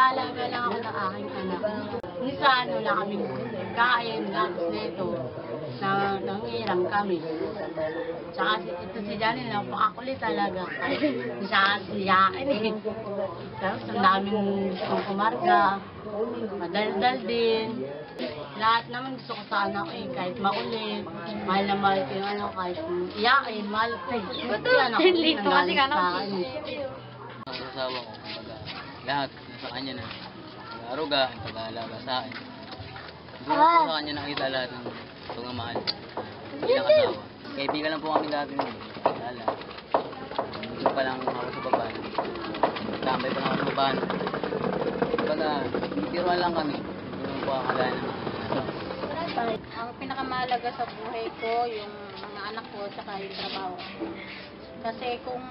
nag-aalaga lang ako ng aking anak. Minsan, wala kaming kain, gatos nito. Na, nangiram kami. Tsaka si- ito si Janine, napakakulit talaga. Hindi siya siyakin eh. Tapos ang daming gustong kumarga. Madaldal din. Lahat naman gusto ko sa anak ko eh. Kahit makulit, mahal na mahal ko yung ano, kahit iyakin, mahal ko. Buti anak ko, Lito kasi ka, no? sa akin eh. Ang asawa ko, lahat nasa kanya na. Pag-aruga, ang pag-aalaga sa akin. Hindi ko po sa kanya nakita lahat ng pagmamahal. Bilang asawa. Kaibigan lang po kami dati nun. Lala. Hindi pa lang ako sa babae. Tambay pa lang ako sa babae. Kumbaga, tiruan lang kami. Hindi naman po akalain ng asawa. Ang pinakamahalaga sa buhay ko, yung mga anak ko, saka yung trabaho. Kasi kung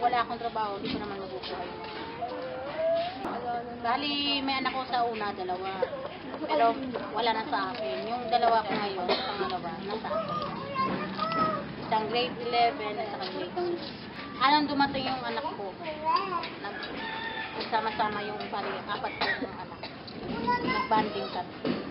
wala akong trabaho, hindi ko naman mabubuhay. Bali, may anak ko sa una, dalawa. Pero wala na sa akin. Yung dalawa ko ngayon, pangalawa, nasa akin. Isang grade 11 at saka grade 6. Anong dumating yung anak ko? Nag, nagsama-sama yung pari, apat ko yung anak. Nagbanding kami.